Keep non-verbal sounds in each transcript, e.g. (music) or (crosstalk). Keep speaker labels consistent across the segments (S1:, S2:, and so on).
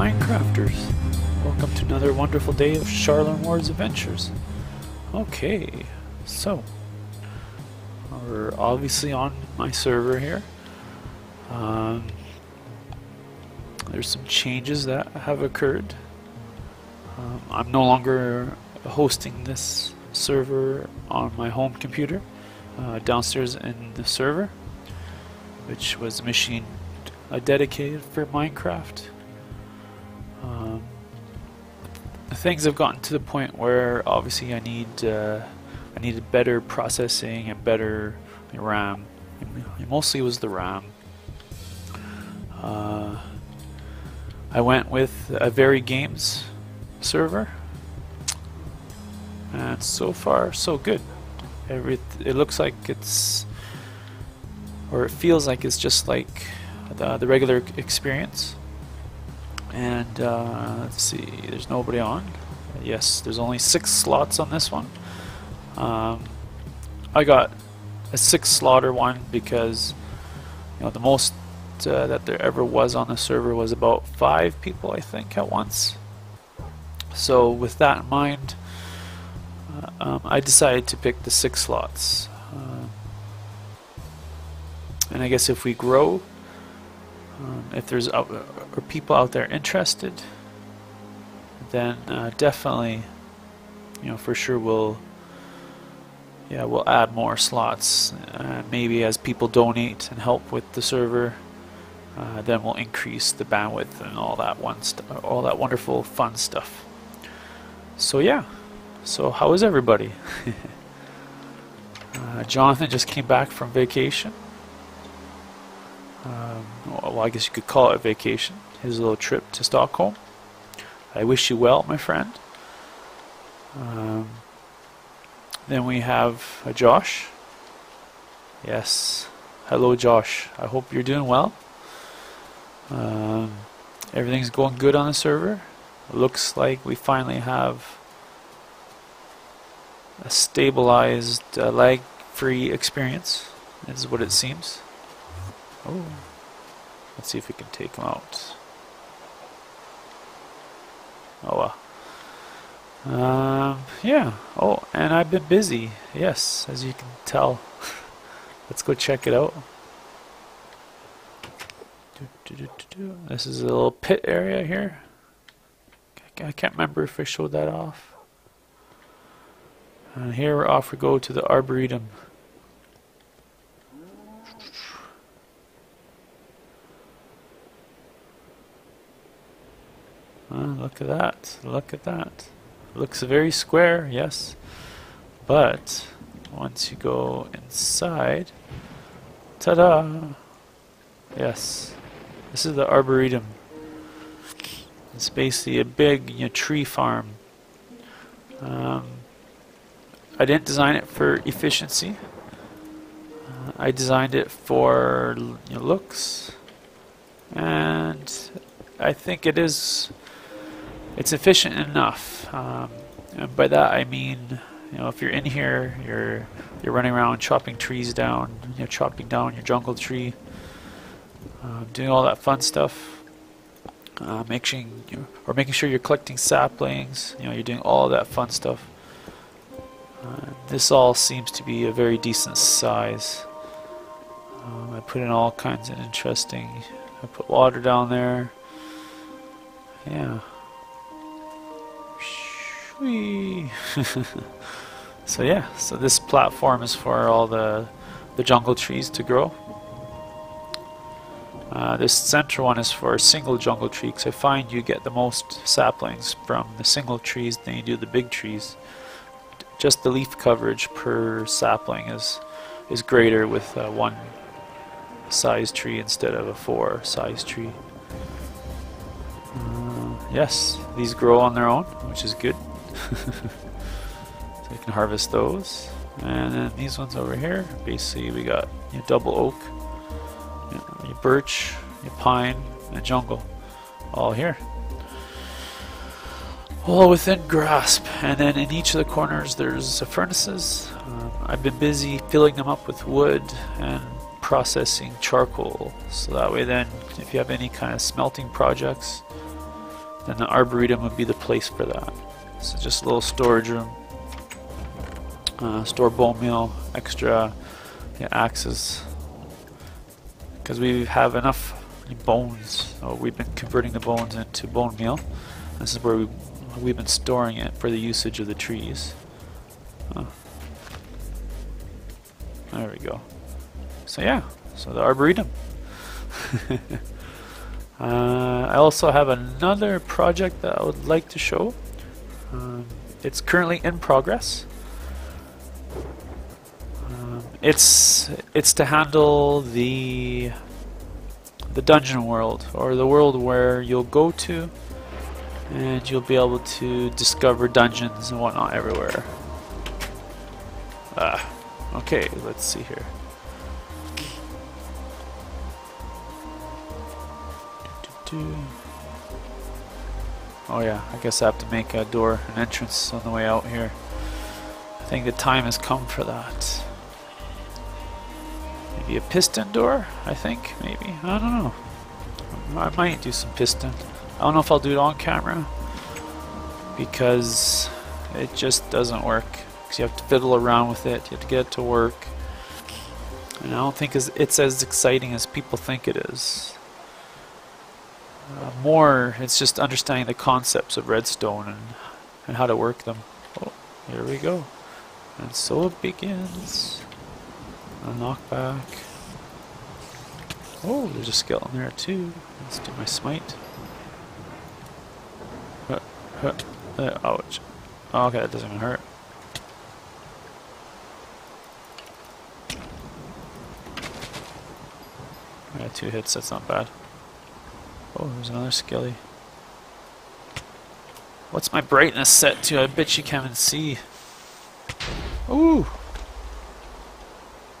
S1: Minecrafters. Welcome to another wonderful day of Sharlenwar's adventures. Okay, so we're obviously on my server here. Um, there's some changes that have occurred. Um, I'm no longer hosting this server on my home computer uh, downstairs in the server, which was a machine uh, dedicated for Minecraft. Things have gotten to the point where obviously I need uh, I needed better processing and better RAM. Mostly it was the RAM. Uh, I went with a VeryGames server, and so far so good. Every it looks like it's, or it feels like it's just like the, the regular experience. And uh, let's see, there's nobody on. Yes, there's only six slots on this one. Um, I got a six slaughter one because you know the most uh, that there ever was on the server was about five people, I think, at once. So with that in mind, uh, um, I decided to pick the six slots. Uh, and I guess if we grow, um, if there's or people out there interested, then uh, definitely, you know, for sure we'll, yeah, we'll add more slots. Uh, maybe as people donate and help with the server, uh, then we'll increase the bandwidth and all that one all that wonderful fun stuff. So yeah, so how is everybody? (laughs) Uh, Jonathan just came back from vacation. Um, well, I guess you could call it a vacation. His little trip to Stockholm. I wish you well, my friend. Um, then we have uh, Josh. Yes. Hello, Josh. I hope you're doing well. Um, everything's going good on the server. Looks like we finally have a stabilized, uh, lag-free experience. Is what it seems. Oh. Let's see if we can take him out. Oh well. Um, yeah. Oh, and I've been busy. Yes, as you can tell. (laughs) Let's go check it out. This is a little pit area here. I can't remember if I showed that off. And here off we go to the Arboretum. Look at that. Look at that. Looks very square, yes. But once you go inside, ta-da! Yes, this is the Arboretum. It's basically a big you know, tree farm. Um, I didn't design it for efficiency. Uh, I designed it for you know, looks, and I think it is it's efficient enough. Um, and by that I mean, you know, if you're in here, you're you're running around chopping trees down, you know, chopping down your jungle tree, uh, doing all that fun stuff. Uh, making or making sure you're collecting saplings. You know, you're doing all that fun stuff. Uh, this all seems to be a very decent size. Um, I put in all kinds of interesting. I put water down there. Yeah. (laughs) so yeah, so this platform is for all the the jungle trees to grow. Uh, this center one is for a single jungle tree because I find you get the most saplings from the single trees than you do the big trees. Just the leaf coverage per sapling is is greater with uh, one size tree instead of a four size tree. Uh, yes, these grow on their own, which is good. (laughs) so you can harvest those. And then these ones over here, basically we got your double oak, your birch, your pine, and jungle, all here. All within grasp. And then in each of the corners there's furnaces. Um, I've been busy filling them up with wood and processing charcoal. So that way then, if you have any kind of smelting projects, then the Arboretum would be the place for that. So just a little storage room. Uh, store bone meal, extra yeah, axes. Because we have enough bones. We've been converting the bones into bone meal. This is where we, we've been storing it for the usage of the trees. Huh. There we go. So yeah, so the Arboretum. (laughs) uh, I also have another project that I would like to show. Um, it's currently in progress. Um, it's it's to handle the the dungeon world or the world where you'll go to and you'll be able to discover dungeons and whatnot everywhere. Ah, okay, let's see here. Oh yeah, I guess I have to make a door, an entrance on the way out here. I think the time has come for that. Maybe a piston door, I think, maybe. I don't know. I might do some piston. I don't know if I'll do it on camera because it just doesn't work. Because you have to fiddle around with it, you have to get it to work. And I don't think it's as exciting as people think it is. Uh, more, it's just understanding the concepts of redstone and, and how to work them. Oh, here we go. And so it begins. A knockback. Oh, there's a skeleton there too. Let's do my smite. Uh, uh, uh, ouch. Oh, okay, that doesn't even hurt. I got two hits, that's not bad. Oh, there's another skelly. What's my brightness set to? I bet you can't even see. Ooh!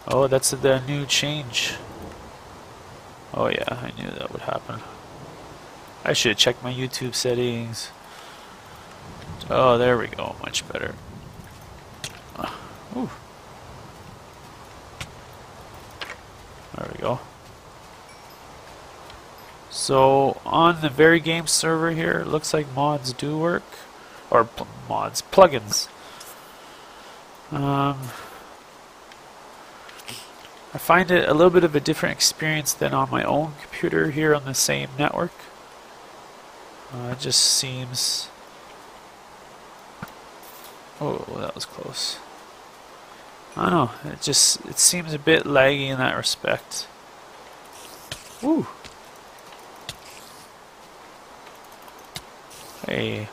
S1: Oh, that's the new change. Oh yeah, I knew that would happen. I should check my YouTube settings. Oh, there we go. Much better. Ooh. There we go. So on the very game server here, it looks like mods do work, or pl mods, plugins. Um, I find it a little bit of a different experience than on my own computer here on the same network. Uh, it just seems... Oh, that was close. I don't know, it just it seems a bit laggy in that respect. Ooh. Hey.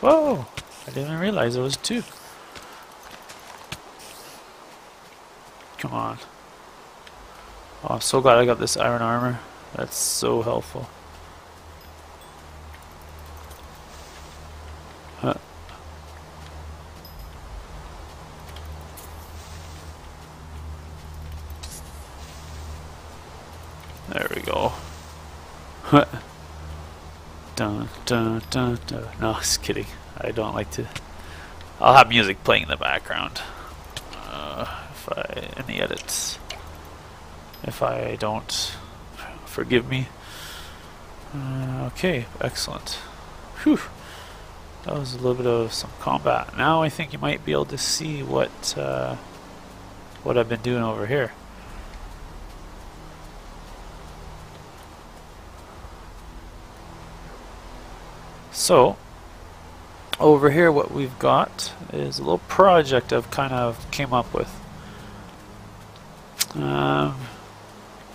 S1: Whoa! I didn't realize it was two. Come on. Oh, I'm so glad I got this iron armor. That's so helpful. Huh. There we go. Dun, dun, dun. No, just kidding. I don't like to. I'll have music playing in the background. Uh, if I any edits if I don't forgive me. Uh, okay, excellent. Whew. That was a little bit of some combat. Now I think you might be able to see what uh, what I've been doing over here. So, over here what we've got is a little project I've kind of came up with. Um,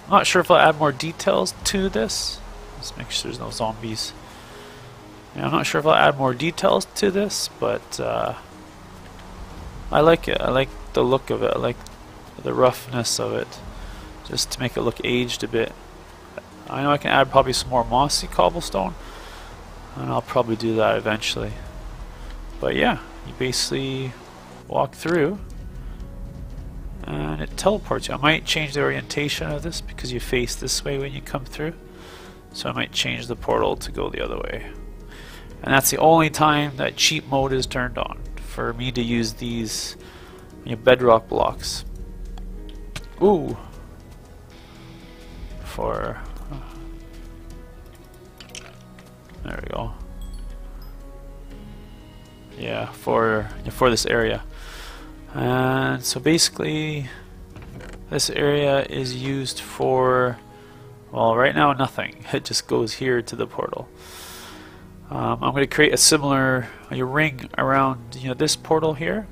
S1: not sure if I'll add more details to this. Let's make sure there's no zombies. Yeah, I'm not sure if I'll add more details to this, but uh, I like it. I like the look of it. I like the roughness of it, just to make it look aged a bit. I know I can add probably some more mossy cobblestone, and I'll probably do that eventually. But yeah, you basically walk through and it teleports you. I might change the orientation of this because you face this way when you come through. So I might change the portal to go the other way. And that's the only time that cheat mode is turned on for me to use these you know, bedrock blocks. Ooh. for there we go. Yeah for for this area. And so basically this area is used for well right now nothing. (laughs) It just goes here to the portal. Um, I'm going to create a similar a ring around you know this portal here.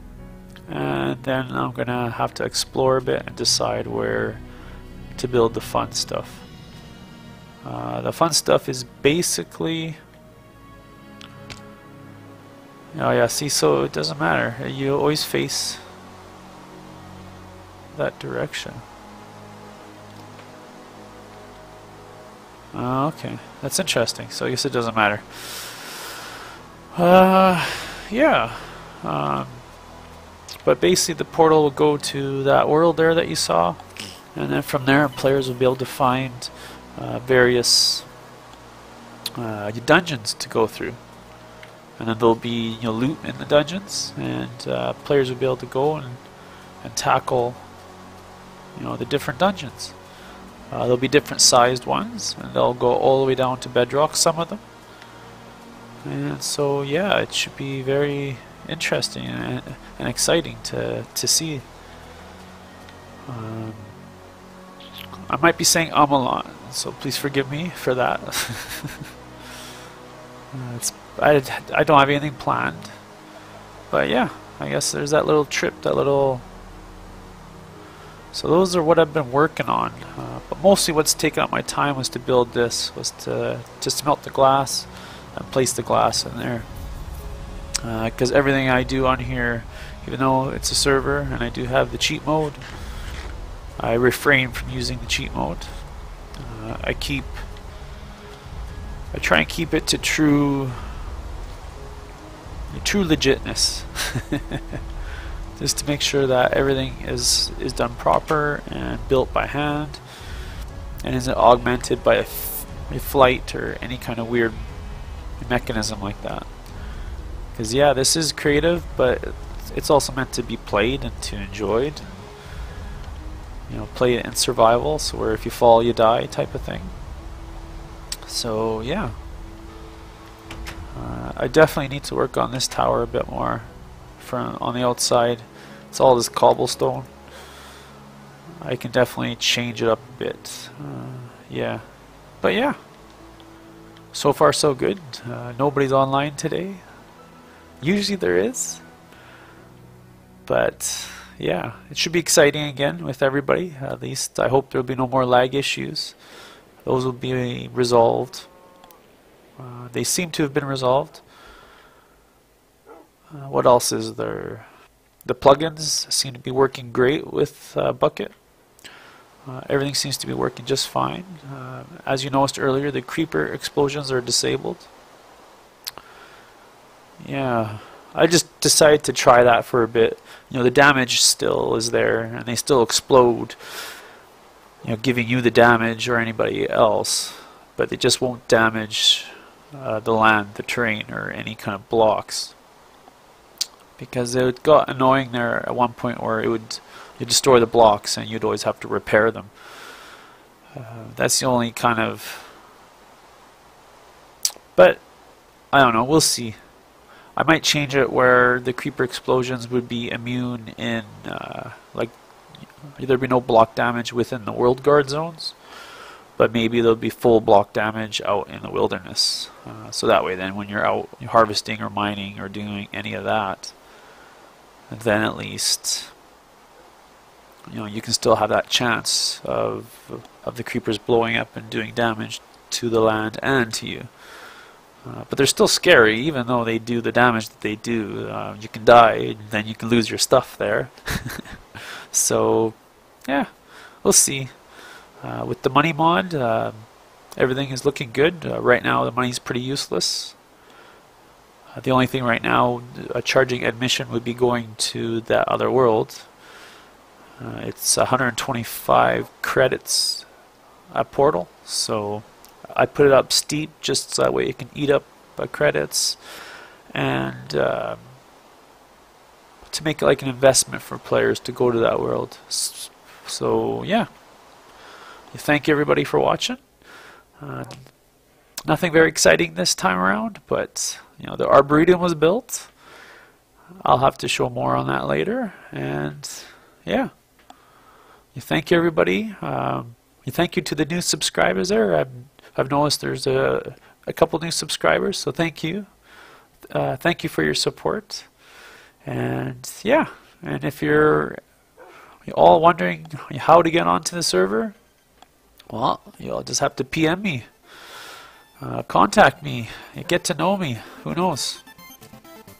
S1: And then I'm going to have to explore a bit and decide where to build the fun stuff. Uh, the fun stuff is basically oh yeah see so it doesn't matter. You always face that direction. Uh, okay that's interesting. So I guess it doesn't matter. Uh, yeah um, but basically the portal will go to that world there that you saw and then from there players will be able to find uh, various uh, dungeons to go through. And then there'll be you know, loot in the dungeons and uh, players will be able to go and, and tackle you know the different dungeons. Uh, there'll be different sized ones and they'll go all the way down to bedrock some of them. And so yeah it should be very interesting and, and exciting to, to see. Um, I might be saying um a lot, so please forgive me for that. (laughs) uh, I, I don't have anything planned. But yeah, I guess there's that little trip, that little... So those are what I've been working on. Uh, but mostly what's taken up my time was to build this, was to just melt the glass and place the glass in there because uh, everything I do on here, even though it's a server and I do have the cheat mode, I refrain from using the cheat mode. Uh, I keep, I try and keep it to true, true legitness, (laughs) just to make sure that everything is is done proper and built by hand, and isn't augmented by a, a flight or any kind of weird mechanism like that. Because yeah, this is creative, but it's also meant to be played and to enjoyed. You know, play it in survival, so where if you fall you die type of thing. So yeah. Uh, I definitely need to work on this tower a bit more from on the outside. It's all this cobblestone. I can definitely change it up a bit. Uh, yeah. But yeah. So far so good. Uh, nobody's online today. Usually there is. But yeah, it should be exciting again with everybody. At least I hope there will be no more lag issues. Those will be resolved. Uh, they seem to have been resolved. Uh, what else is there? The plugins seem to be working great with uh, Bukkit. Uh, everything seems to be working just fine. Uh, as you noticed earlier, the creeper explosions are disabled. Yeah, I just decided to try that for a bit. You know, the damage still is there, and they still explode. You know, giving you the damage or anybody else, but they just won't damage uh, the land, the terrain, or any kind of blocks. Because it got annoying there at one point where it would you destroy the blocks and you'd always have to repair them. Uh, that's the only kind of. But I don't know. We'll see. I might change it where the creeper explosions would be immune in, uh, like, there'd be no block damage within the WorldGuard zones, but maybe there'll be full block damage out in the wilderness. Uh, so that way, then, when you're out harvesting or mining or doing any of that, then at least, you know, you can still have that chance of of the creepers blowing up and doing damage to the land and to you. Uh, but they're still scary, even though they do the damage that they do. Uh, you can die, and then you can lose your stuff there. (laughs) so, yeah, we'll see. Uh, with the money mod, uh, everything is looking good. Uh, right now, the money's pretty useless. the only thing right now, a charging admission would be going to that other world. it's 125 credits a portal, so I put it up steep just so that way it can eat up uh, credits and uh, to make it like an investment for players to go to that world. So yeah, thank everybody for watching. Uh, nothing very exciting this time around, but you know the arboretum was built. I'll have to show more on that later, and yeah. You thank you everybody. Um, thank you to the new subscribers there. I've, I've noticed there's a, a couple new subscribers, so thank you. Uh, thank you for your support. And yeah, and if you're all wondering how to get onto the server, well, you'll just have to PM me. Uh, contact me. Get to know me. Who knows?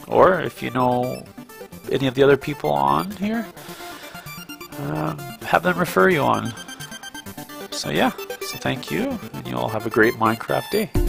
S1: Or if you know any of the other people on here, um, have them refer you on. So yeah, so thank you, and you all have a great Minecraft day.